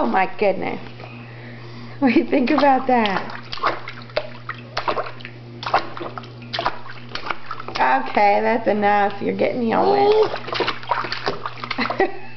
Oh my goodness. What do you think about that? Okay, that's enough. You're getting me all wet.